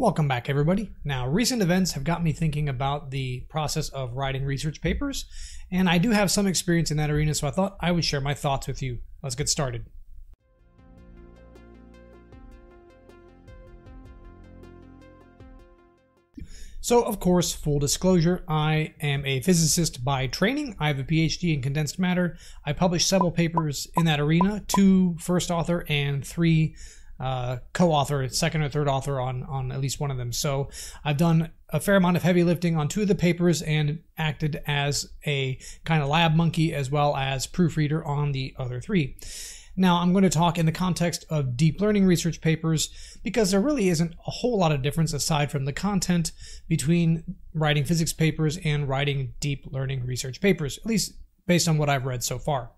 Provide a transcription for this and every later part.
Welcome back, everybody. Now, recent events have got me thinking about the process of writing research papers, and I do have some experience in that arena, so I thought I would share my thoughts with you. Let's get started. So, of course, full disclosure, I am a physicist by training. I have a PhD in condensed matter. I published several papers in that arena, two first author and three uh, co-author, second or third author on on at least one of them. So I've done a fair amount of heavy lifting on two of the papers and acted as a kind of lab monkey as well as proofreader on the other three. Now, I'm going to talk in the context of deep learning research papers because there really isn't a whole lot of difference aside from the content between writing physics papers and writing deep learning research papers, at least based on what I've read so far.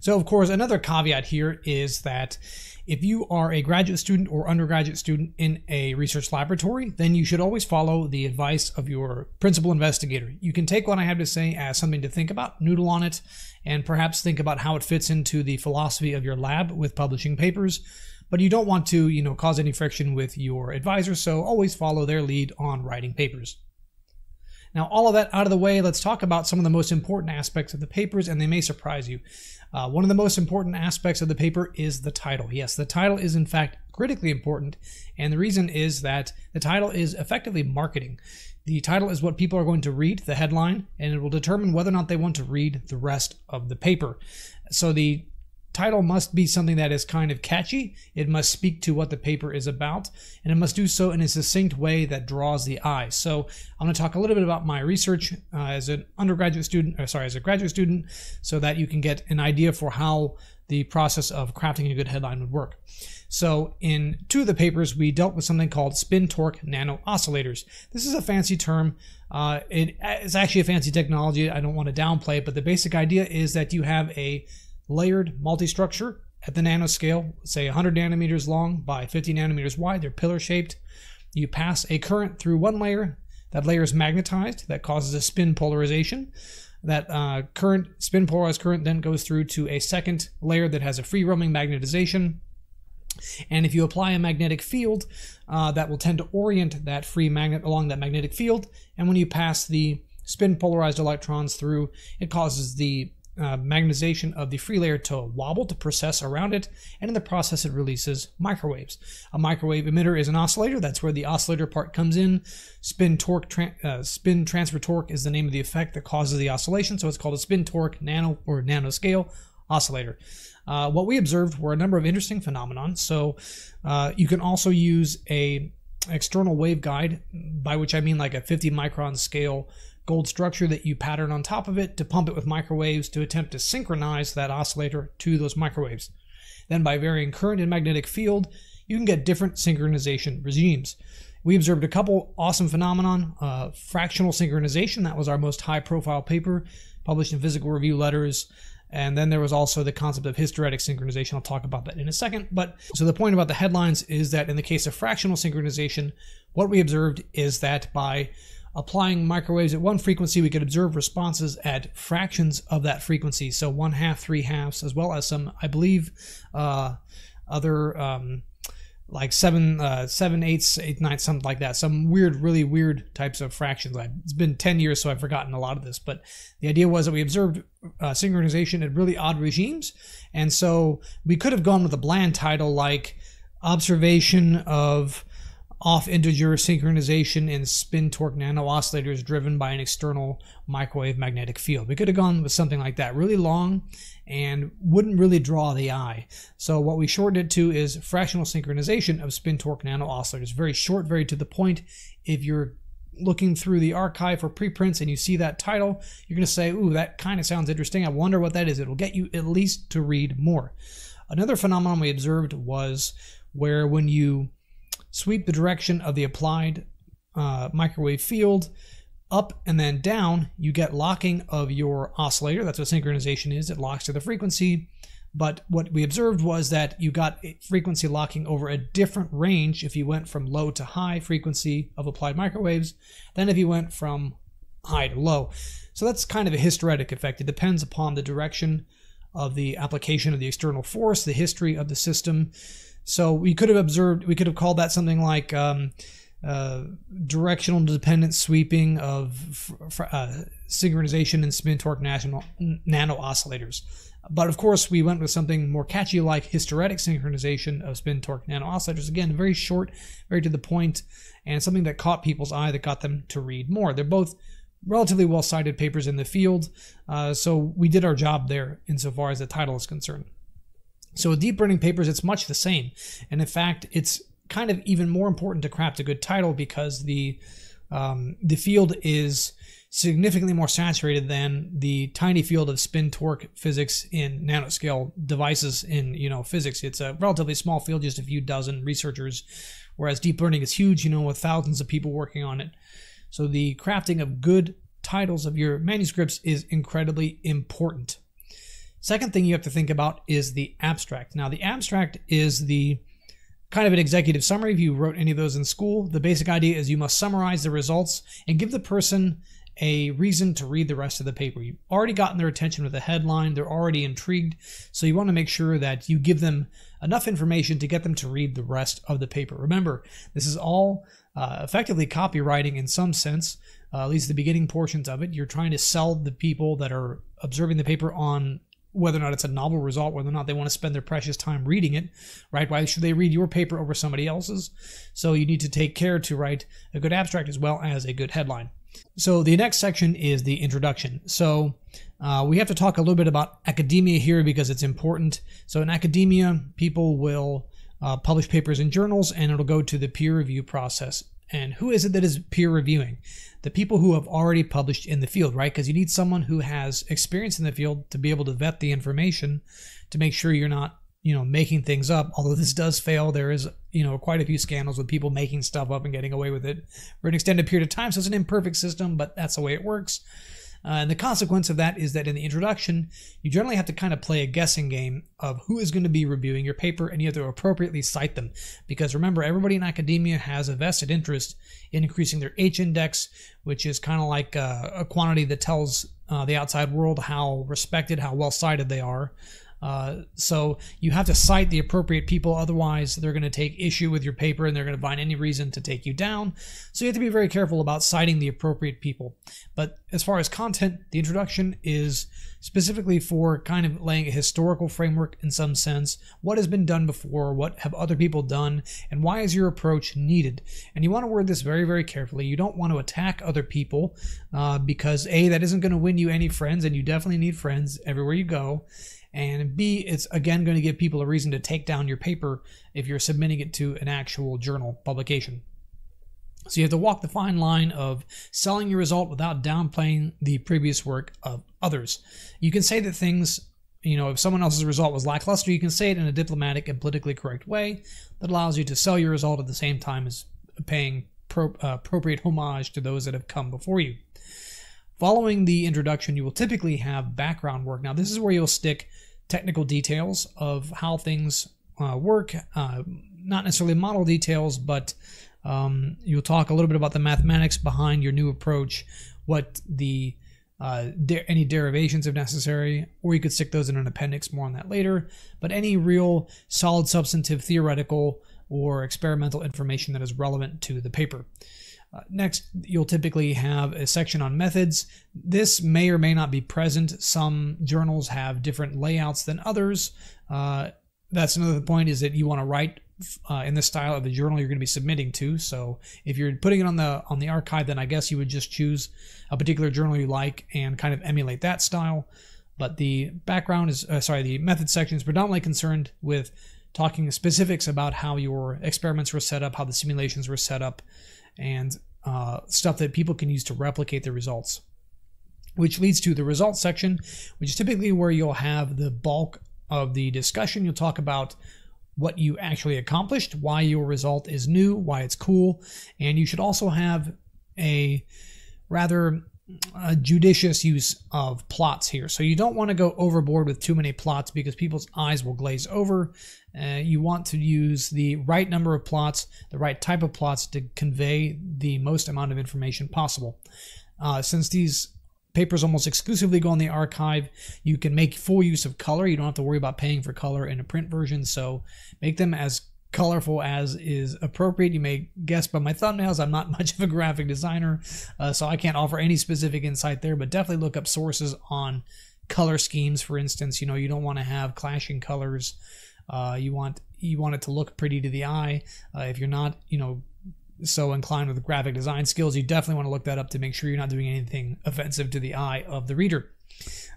So, of course, another caveat here is that if you are a graduate student or undergraduate student in a research laboratory, then you should always follow the advice of your principal investigator. You can take what I have to say as something to think about, noodle on it, and perhaps think about how it fits into the philosophy of your lab with publishing papers. But you don't want to, you know, cause any friction with your advisor, so always follow their lead on writing papers. Now, all of that out of the way, let's talk about some of the most important aspects of the papers, and they may surprise you. Uh, one of the most important aspects of the paper is the title. Yes, the title is in fact critically important, and the reason is that the title is effectively marketing. The title is what people are going to read, the headline, and it will determine whether or not they want to read the rest of the paper. So the title must be something that is kind of catchy. It must speak to what the paper is about, and it must do so in a succinct way that draws the eye. So I'm going to talk a little bit about my research uh, as an undergraduate student, or sorry, as a graduate student, so that you can get an idea for how the process of crafting a good headline would work. So in two of the papers, we dealt with something called spin torque nano oscillators. This is a fancy term. Uh, it, it's actually a fancy technology. I don't want to downplay it, but the basic idea is that you have a layered multi-structure at the nanoscale, say 100 nanometers long by 50 nanometers wide. They're pillar shaped. You pass a current through one layer. That layer is magnetized. That causes a spin polarization. That uh, current, spin polarized current, then goes through to a second layer that has a free roaming magnetization. And if you apply a magnetic field, uh, that will tend to orient that free magnet along that magnetic field. And when you pass the spin polarized electrons through, it causes the uh, magnetization of the free layer to wobble to process around it, and in the process it releases microwaves. A microwave emitter is an oscillator. That's where the oscillator part comes in. Spin torque, tra uh, spin transfer torque is the name of the effect that causes the oscillation, so it's called a spin torque nano or nanoscale oscillator. Uh, what we observed were a number of interesting phenomena. So uh, you can also use a external waveguide, by which I mean like a 50 micron scale gold structure that you pattern on top of it to pump it with microwaves to attempt to synchronize that oscillator to those microwaves. Then by varying current and magnetic field, you can get different synchronization regimes. We observed a couple awesome phenomenon. Uh, fractional synchronization, that was our most high profile paper, published in Physical Review Letters. And then there was also the concept of hysteretic synchronization. I'll talk about that in a second. But so the point about the headlines is that in the case of fractional synchronization, what we observed is that by applying microwaves at one frequency, we could observe responses at fractions of that frequency. So one half, three halves, as well as some, I believe, uh, other um, like seven, uh, seven eighths, eight ninths, something like that. Some weird, really weird types of fractions. It's been 10 years, so I've forgotten a lot of this. But the idea was that we observed uh, synchronization at really odd regimes. And so we could have gone with a bland title like observation of off integer synchronization in spin torque nano oscillators driven by an external microwave magnetic field. We could have gone with something like that, really long and wouldn't really draw the eye. So what we shortened it to is fractional synchronization of spin torque nano oscillators. Very short, very to the point. If you're looking through the arXiv for preprints and you see that title, you're going to say, ooh, that kind of sounds interesting. I wonder what that is. It'll get you at least to read more. Another phenomenon we observed was where when you sweep the direction of the applied uh, microwave field up and then down, you get locking of your oscillator. That's what synchronization is. It locks to the frequency. But what we observed was that you got frequency locking over a different range if you went from low to high frequency of applied microwaves than if you went from high to low. So that's kind of a hysteretic effect. It depends upon the direction of the application of the external force, the history of the system, so we could have observed, we could have called that something like um, uh, directional dependent sweeping of uh, synchronization and spin torque nano, nano oscillators. But of course, we went with something more catchy like hysteretic synchronization of spin torque nano oscillators. Again, very short, very to the point, and something that caught people's eye that got them to read more. They're both relatively well cited papers in the field, uh, so we did our job there insofar as the title is concerned. So with deep learning papers, it's much the same. And in fact, it's kind of even more important to craft a good title because the um, the field is significantly more saturated than the tiny field of spin torque physics in nanoscale devices in you know physics. It's a relatively small field, just a few dozen researchers, whereas deep learning is huge, you know, with thousands of people working on it. So the crafting of good titles of your manuscripts is incredibly important. Second thing you have to think about is the abstract. Now, the abstract is the kind of an executive summary. If you wrote any of those in school, the basic idea is you must summarize the results and give the person a reason to read the rest of the paper. You've already gotten their attention with the headline, they're already intrigued, so you want to make sure that you give them enough information to get them to read the rest of the paper. Remember, this is all uh, effectively copywriting in some sense, uh, at least the beginning portions of it. You're trying to sell the people that are observing the paper on whether or not it's a novel result, whether or not they want to spend their precious time reading it, right? Why should they read your paper over somebody else's? So you need to take care to write a good abstract as well as a good headline. So the next section is the introduction. So uh, we have to talk a little bit about academia here because it's important. So in academia, people will uh, publish papers in journals and it'll go to the peer review process. And who is it that is peer reviewing? The people who have already published in the field, right? Because you need someone who has experience in the field to be able to vet the information to make sure you're not you know making things up although this does fail there is you know quite a few scandals with people making stuff up and getting away with it for an extended period of time so it's an imperfect system but that's the way it works uh, and the consequence of that is that in the introduction you generally have to kind of play a guessing game of who is going to be reviewing your paper and you have to appropriately cite them because remember everybody in academia has a vested interest in increasing their h index which is kind of like a, a quantity that tells uh, the outside world how respected how well cited they are uh, so you have to cite the appropriate people, otherwise they're going to take issue with your paper and they're going to find any reason to take you down. So you have to be very careful about citing the appropriate people. But as far as content, the introduction is specifically for kind of laying a historical framework in some sense. What has been done before? What have other people done? And why is your approach needed? And you want to word this very, very carefully. You don't want to attack other people uh, because A, that isn't going to win you any friends, and you definitely need friends everywhere you go. And B, it's again going to give people a reason to take down your paper if you're submitting it to an actual journal publication. So you have to walk the fine line of selling your result without downplaying the previous work of others. You can say that things, you know, if someone else's result was lackluster, you can say it in a diplomatic and politically correct way that allows you to sell your result at the same time as paying pro, uh, appropriate homage to those that have come before you. Following the introduction, you will typically have background work. Now, this is where you'll stick technical details of how things uh, work, uh, not necessarily model details, but um, you'll talk a little bit about the mathematics behind your new approach, what the uh, de- any derivations if necessary, or you could stick those in an appendix. More on that later. But any real solid substantive theoretical or experimental information that is relevant to the paper. Uh, next, you'll typically have a section on methods. This may or may not be present. Some journals have different layouts than others. Uh, that's another point is that you want to write uh, in the style of the journal you're going to be submitting to. So if you're putting it on the on the arXiv, then I guess you would just choose a particular journal you like and kind of emulate that style. But the background is uh, sorry, the method section is predominantly concerned with talking specifics about how your experiments were set up, how the simulations were set up, and uh, stuff that people can use to replicate the results. Which leads to the results section, which is typically where you'll have the bulk of the discussion. You'll talk about what you actually accomplished, why your result is new, why it's cool, and you should also have a rather a judicious use of plots here. So you don't want to go overboard with too many plots because people's eyes will glaze over. Uh, you want to use the right number of plots, the right type of plots to convey the most amount of information possible. Uh, since these papers almost exclusively go on the arXiv. you can make full use of color. You don't have to worry about paying for color in a print version. So make them as colorful as is appropriate. You may guess by my thumbnails, I'm not much of a graphic designer, uh, so I can't offer any specific insight there, but definitely look up sources on color schemes, for instance. You know, you don't want to have clashing colors. Uh, you want you want it to look pretty to the eye. Uh, if you're not, you know, so inclined with graphic design skills, you definitely want to look that up to make sure you're not doing anything offensive to the eye of the reader.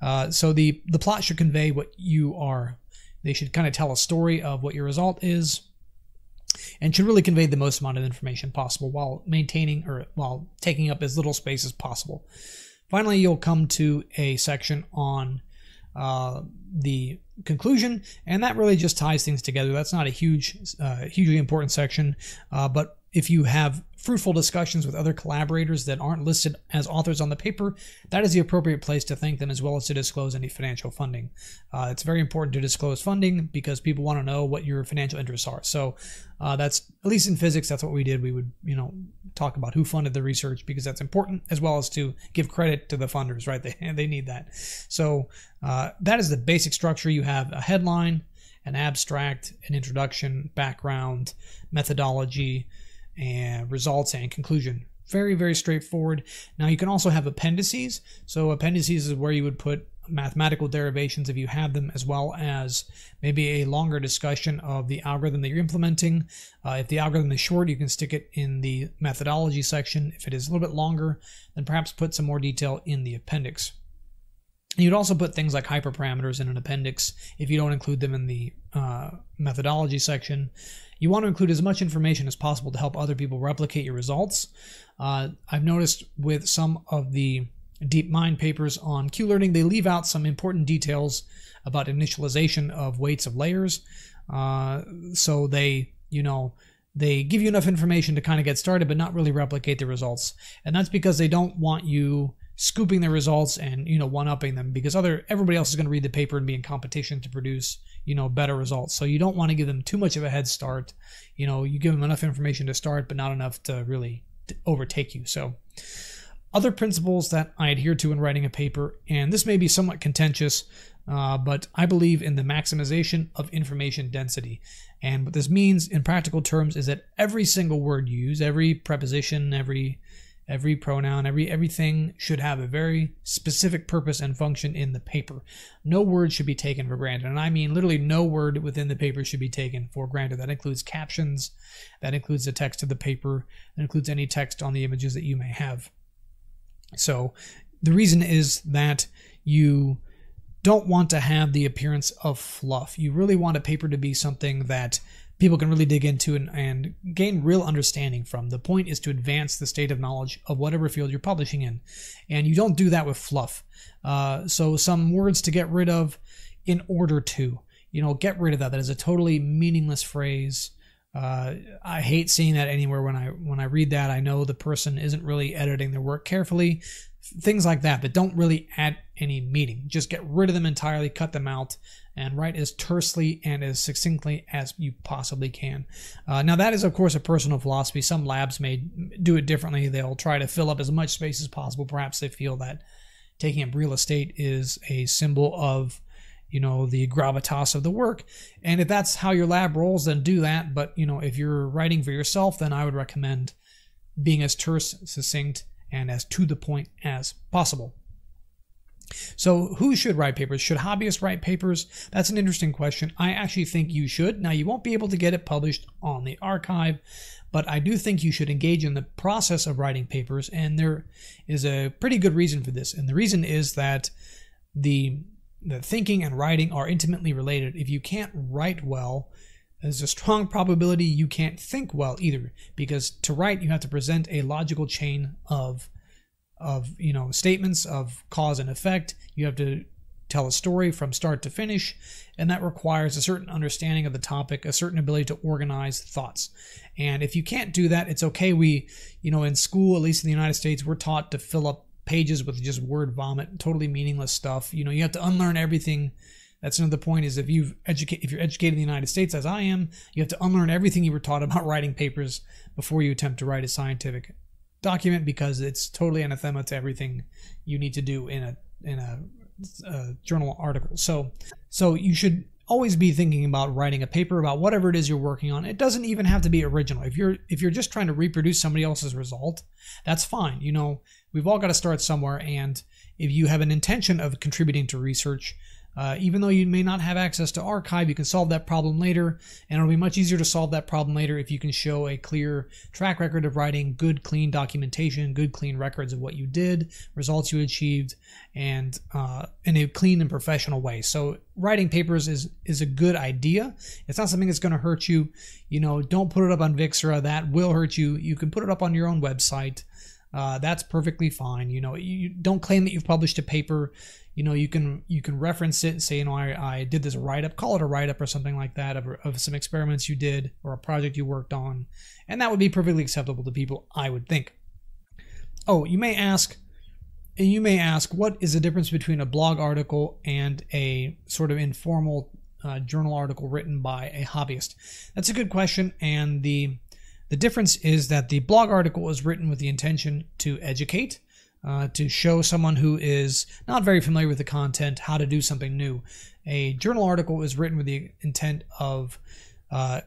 Uh, so the the plot should convey what you are. They should kind of tell a story of what your result is, and should really convey the most amount of information possible while maintaining or while taking up as little space as possible. Finally, you'll come to a section on uh, the conclusion, and that really just ties things together. That's not a huge, uh, hugely important section, uh, but if you have fruitful discussions with other collaborators that aren't listed as authors on the paper, that is the appropriate place to thank them as well as to disclose any financial funding. Uh, it's very important to disclose funding because people want to know what your financial interests are. So uh, that's at least in physics, that's what we did. We would, you know, talk about who funded the research because that's important, as well as to give credit to the funders. Right? They they need that. So uh, that is the basic structure. You have a headline, an abstract, an introduction, background, methodology and results and conclusion. Very, very straightforward. Now you can also have appendices. So appendices is where you would put mathematical derivations if you have them, as well as maybe a longer discussion of the algorithm that you're implementing. Uh, if the algorithm is short, you can stick it in the methodology section. If it is a little bit longer, then perhaps put some more detail in the appendix. You'd also put things like hyperparameters in an appendix if you don't include them in the uh, methodology section. You want to include as much information as possible to help other people replicate your results. Uh, I've noticed with some of the DeepMind papers on Q-learning, they leave out some important details about initialization of weights of layers. Uh, so they, you know, they give you enough information to kind of get started, but not really replicate the results. And that's because they don't want you scooping their results and you know one upping them because other everybody else is going to read the paper and be in competition to produce you know better results. So you don't want to give them too much of a head start. You know you give them enough information to start but not enough to really overtake you. So other principles that i adhere to in writing a paper and this may be somewhat contentious uh, but i believe in the maximization of information density. And what this means in practical terms is that every single word you use every preposition every every pronoun, every everything should have a very specific purpose and function in the paper. No word should be taken for granted, and I mean literally no word within the paper should be taken for granted. That includes captions, that includes the text of the paper, that includes any text on the images that you may have. So the reason is that you don't want to have the appearance of fluff. You really want a paper to be something that people can really dig into and, and, gain real understanding from. The point is to advance the state of knowledge of whatever field you're publishing in. And you don't do that with fluff. Uh, so, some words to get rid of in order to. You know, get rid of that. That is a totally meaningless phrase. Uh, I hate seeing that anywhere when I when I read that. I know the person isn't really editing their work carefully, things like that, but don't really add any meaning. Just get rid of them entirely, cut them out, and write as tersely and as succinctly as you possibly can. Uh, now, that is, of course, a personal philosophy. Some labs may do it differently. They'll try to fill up as much space as possible. Perhaps they feel that taking up real estate is a symbol of you know the gravitas of the work and if that's how your lab rolls then do that but you know if you're writing for yourself then i would recommend being as terse succinct and as to the point as possible so, who should write papers? Should hobbyists write papers? That's an interesting question. I actually think you should. Now, you won't be able to get it published on the arXiv but I do think you should engage in the process of writing papers, and there is a pretty good reason for this. And the reason is that the the thinking and writing are intimately related. If you can't write well, there's a strong probability you can't think well either, because to write you have to present a logical chain of of you know statements of cause and effect. You have to tell a story from start to finish, and that requires a certain understanding of the topic, a certain ability to organize thoughts. And if you can't do that, it's okay. We, you know, in school, at least in the United States, we're taught to fill up pages with just word vomit, totally meaningless stuff. You know, you have to unlearn everything. That's another point is if you've educate if you're educated in the United States as I am, you have to unlearn everything you were taught about writing papers before you attempt to write a scientific document because it's totally anathema to everything you need to do in a in a, a journal article. So so you should always be thinking about writing a paper about whatever it is you're working on. It doesn't even have to be original. If you're if you're just trying to reproduce somebody else's result, that's fine. You know, we've all got to start somewhere and if you have an intention of contributing to research, uh, even though you may not have access to arXiv, you can solve that problem later, and it'll be much easier to solve that problem later if you can show a clear track record of writing good, clean documentation, good, clean records of what you did, results you achieved, and uh, in a clean and professional way. So writing papers is is a good idea. It's not something that's going to hurt you. You know, don't put it up on viXra. That will hurt you. You can put it up on your own website. Uh, that's perfectly fine. You know, you don't claim that you've published a paper. You know you can you can reference it and say you know i, I did this write up call it a write up or something like that of, of some experiments you did or a project you worked on and that would be perfectly acceptable to people i would think. Oh you may ask you may ask what is the difference between a blog article and a sort of informal uh, journal article written by a hobbyist? That's a good question and the the difference is that the blog article is written with the intention to educate uh, to show someone who is not very familiar with the content how to do something new. A journal article is written with the intent of uh,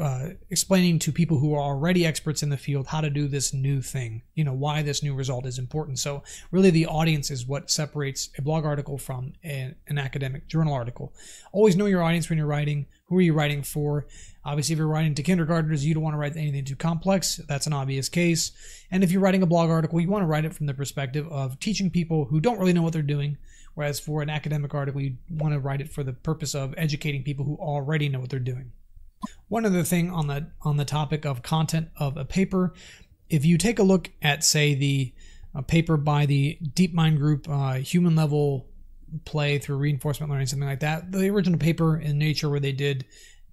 uh, explaining to people who are already experts in the field how to do this new thing, you know, why this new result is important. So, really, the audience is what separates a blog article from an academic journal article. Always know your audience when you're writing. Who are you writing for? Obviously, if you're writing to kindergartners, you don't want to write anything too complex. That's an obvious case. And if you're writing a blog article, you want to write it from the perspective of teaching people who don't really know what they're doing. Whereas for an academic article, you want to write it for the purpose of educating people who already know what they're doing. One other thing on the on the topic of content of a paper, if you take a look at say the paper by the DeepMind group, uh, human level play through reinforcement learning, something like that, the original paper in Nature where they did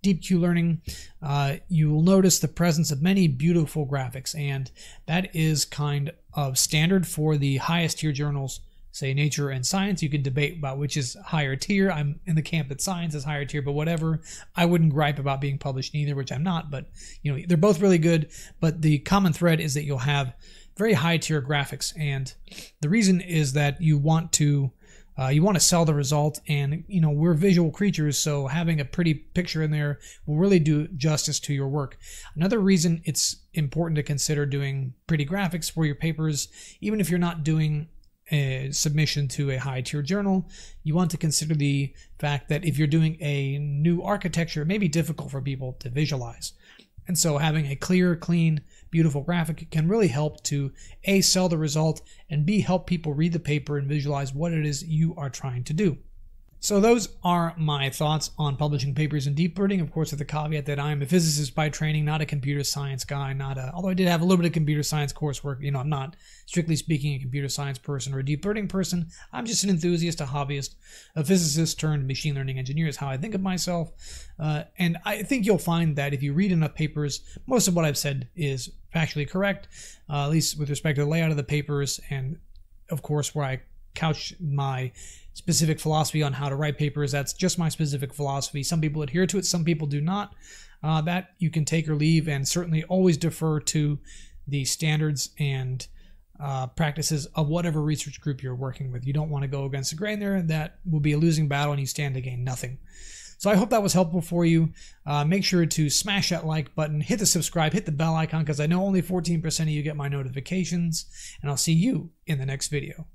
deep Q learning, uh, you will notice the presence of many beautiful graphics, and that is kind of standard for the highest tier journals say nature and science. You can debate about which is higher tier. I'm in the camp that science is higher tier but whatever. I wouldn't gripe about being published either which i'm not but you know they're both really good. But the common thread is that you'll have very high tier graphics and the reason is that you want to uh, you want to sell the result and you know we're visual creatures so having a pretty picture in there will really do justice to your work another reason it's important to consider doing pretty graphics for your papers even if you're not doing a submission to a high tier journal, you want to consider the fact that if you're doing a new architecture, it may be difficult for people to visualize. And so having a clear, clean, beautiful graphic can really help to A, sell the result, and B, help people read the paper and visualize what it is you are trying to do. So those are my thoughts on publishing papers in deep learning. Of course, with the caveat that I'm a physicist by training, not a computer science guy. Not a, although I did have a little bit of computer science coursework. You know, I'm not strictly speaking a computer science person or a deep learning person. I'm just an enthusiast, a hobbyist, a physicist turned machine learning engineer is how I think of myself. Uh, and I think you'll find that if you read enough papers, most of what I've said is factually correct, uh, at least with respect to the layout of the papers and, of course, where I couch my specific philosophy on how to write papers. That's just my specific philosophy. Some people adhere to it, some people do not. Uh, that you can take or leave, and certainly always defer to the standards and uh, practices of whatever research group you're working with. You don't want to go against the grain there. That will be a losing battle, and you stand to gain nothing. So I hope that was helpful for you. Uh, make sure to smash that like button, hit the subscribe, hit the bell icon, because I know only 14% of you get my notifications, and I'll see you in the next video.